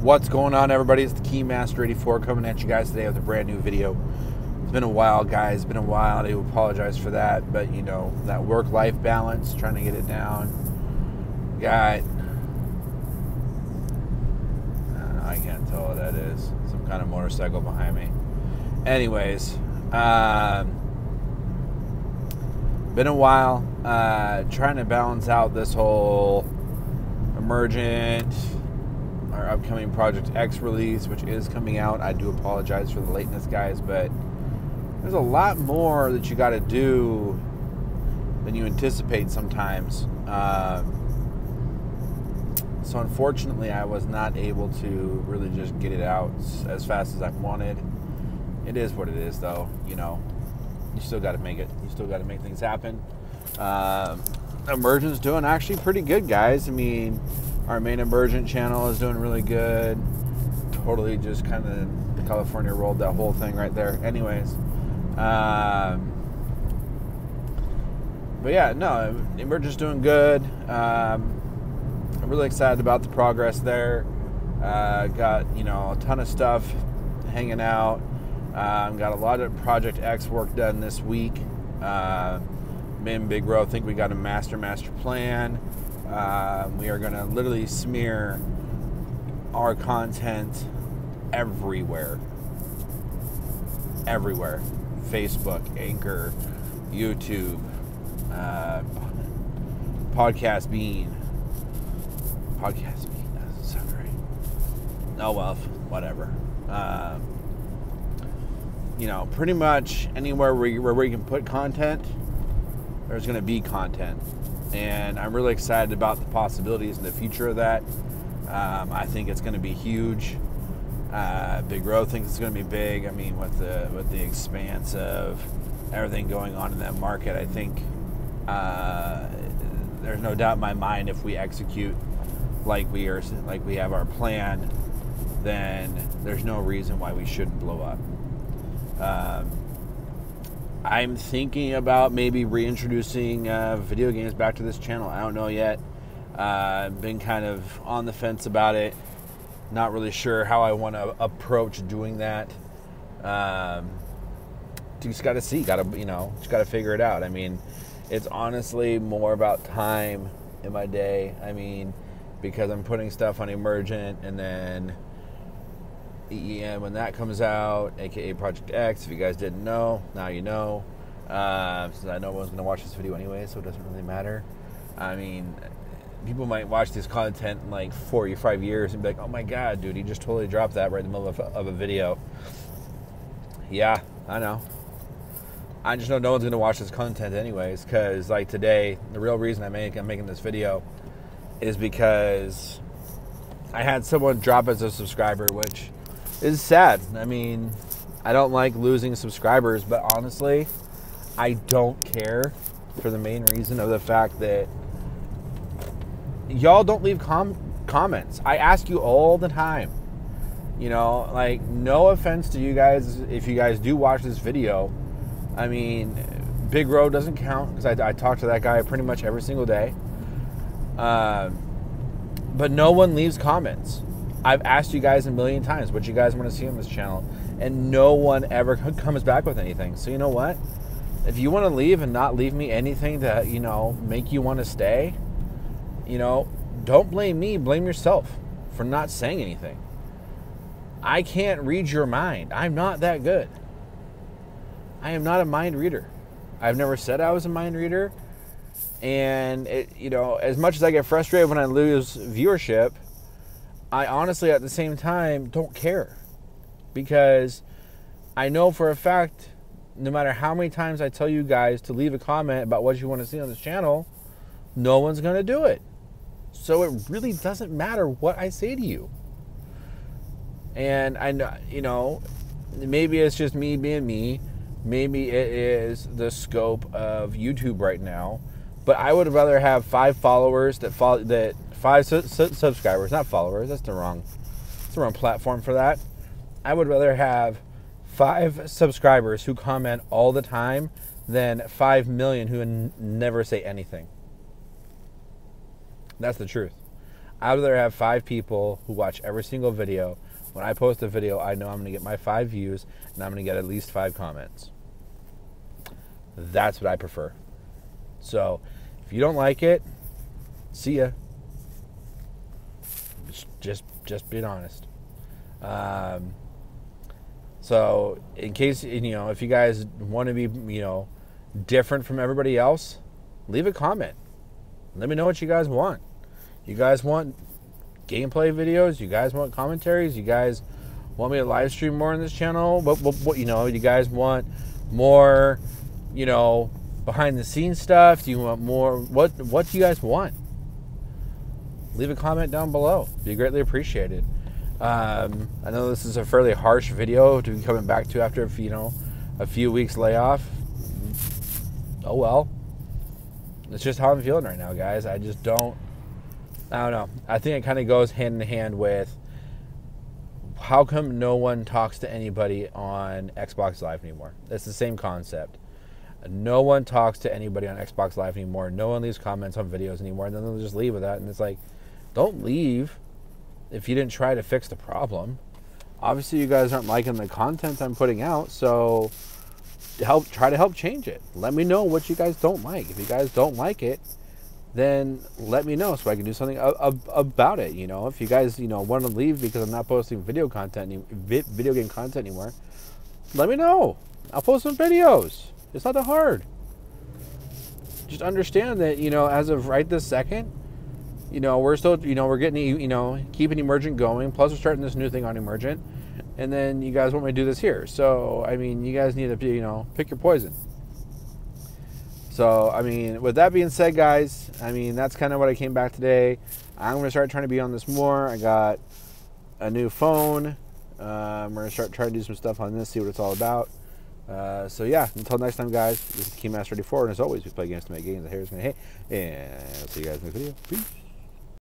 What's going on, everybody? It's the Keymaster 84 coming at you guys today with a brand new video. It's been a while, guys. It's been a while. I do apologize for that, but you know, that work life balance, trying to get it down. Got. I, I can't tell what that is. Some kind of motorcycle behind me. Anyways, um, been a while. Uh, trying to balance out this whole emergent our upcoming Project X release, which is coming out. I do apologize for the lateness, guys, but there's a lot more that you got to do than you anticipate sometimes. Um, so, unfortunately, I was not able to really just get it out as fast as I wanted. It is what it is, though. You know, you still got to make it. You still got to make things happen. Um, Emergent's doing actually pretty good, guys. I mean, our main emergent channel is doing really good. Totally just kind of California rolled that whole thing right there. Anyways, um, but yeah, no, emergent's doing good. Um, I'm really excited about the progress there. Uh, got you know a ton of stuff hanging out. Um, got a lot of Project X work done this week. Uh, me Big Bro think we got a master master plan. Uh, we are going to literally smear our content everywhere. Everywhere. Facebook, Anchor, YouTube, uh, Podcast Bean. Podcast Bean, doesn't sound right. Oh well, whatever. Uh, you know, pretty much anywhere where, where we can put content, there's going to be content and I'm really excited about the possibilities in the future of that. Um, I think it's going to be huge. Uh, Big Bro thinks it's going to be big. I mean, with the with the expanse of everything going on in that market, I think uh, there's no doubt in my mind if we execute like we are like we have our plan, then there's no reason why we shouldn't blow up. Um, I'm thinking about maybe reintroducing uh, video games back to this channel. I don't know yet. Uh, been kind of on the fence about it. Not really sure how I want to approach doing that. Um, just got to see. Got to you know, just got to figure it out. I mean, it's honestly more about time in my day. I mean, because I'm putting stuff on Emergent and then EEM when that comes out, aka Project X. If you guys didn't know, now you know. Uh, since I know one's going to watch this video anyway, so it doesn't really matter. I mean, people might watch this content in like four or five years and be like, oh my god, dude, he just totally dropped that right in the middle of, of a video. Yeah, I know. I just know no one's going to watch this content anyways, because like today, the real reason I make I'm making this video is because I had someone drop as a subscriber, which is sad. I mean, I don't like losing subscribers, but honestly, I don't care for the main reason of the fact that y'all don't leave com- comments. I ask you all the time. You know, like, no offense to you guys if you guys do watch this video. I mean, Big Bro doesn't count because I, I, talk to that guy pretty much every single day. Uh, but no one leaves comments. I've asked you guys a million times what you guys want to see on this channel, and no one ever comes back with anything. So you know what? If you want to leave and not leave me anything to you know make you want to stay, you know, don't blame me. Blame yourself for not saying anything. I can't read your mind. I'm not that good. I am not a mind reader. I've never said I was a mind reader. And it, you know, as much as I get frustrated when I lose viewership, I honestly, at the same time, don't care because I know for a fact, no matter how many times I tell you guys to leave a comment about what you want to see on this channel, no one's going to do it. So it really doesn't matter what I say to you. And I know, you know, maybe it's just me being me. Maybe it is the scope of YouTube right now. But I would rather have five followers that follow that five su- su- subscribers, not followers. That's the wrong, that's the wrong platform for that. I would rather have five subscribers who comment all the time than five million who n- never say anything. That's the truth. I'd rather have five people who watch every single video. When I post a video, I know I'm going to get my five views and I'm going to get at least five comments. That's what I prefer. So, if you don't like it, see ya. Just, just, just being honest. Um, so, in case you know, if you guys want to be, you know, different from everybody else, leave a comment. Let me know what you guys want. You guys want gameplay videos? You guys want commentaries? You guys want me to live stream more on this channel? What, what, what you know? You guys want more, you know, behind the scenes stuff? Do you want more? What What do you guys want? Leave a comment down below. Be greatly appreciated. Um, I know this is a fairly harsh video to be coming back to after you know a few weeks layoff. Oh well. It's just how I'm feeling right now, guys. I just don't. I don't know. I think it kind of goes hand in hand with how come no one talks to anybody on Xbox Live anymore? It's the same concept. No one talks to anybody on Xbox Live anymore. No one leaves comments on videos anymore. And then they'll just leave with that. And it's like, don't leave if you didn't try to fix the problem. Obviously, you guys aren't liking the content I'm putting out. So help try to help change it. Let me know what you guys don't like. If you guys don't like it, then let me know so I can do something about it. You know, if you guys you know want to leave because I'm not posting video content, video game content anymore, let me know. I'll post some videos. It's not that hard. Just understand that you know, as of right this second, you know, we're still you know we're getting you know keeping emergent going. Plus, we're starting this new thing on emergent and then you guys want me to do this here. So, I mean, you guys need to, be, you know, pick your poison. So, I mean, with that being said, guys, I mean, that's kind of what I came back today. I'm going to start trying to be on this more. I got a new phone. We're going to start trying to do some stuff on this, see what it's all about. Uh, so, yeah, until next time, guys, this is Keymaster 34, and as always, we play games to make games. The hair's going to hate. And I'll see you guys in the next video. Peace.